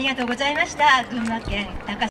りがとうございました。群馬県高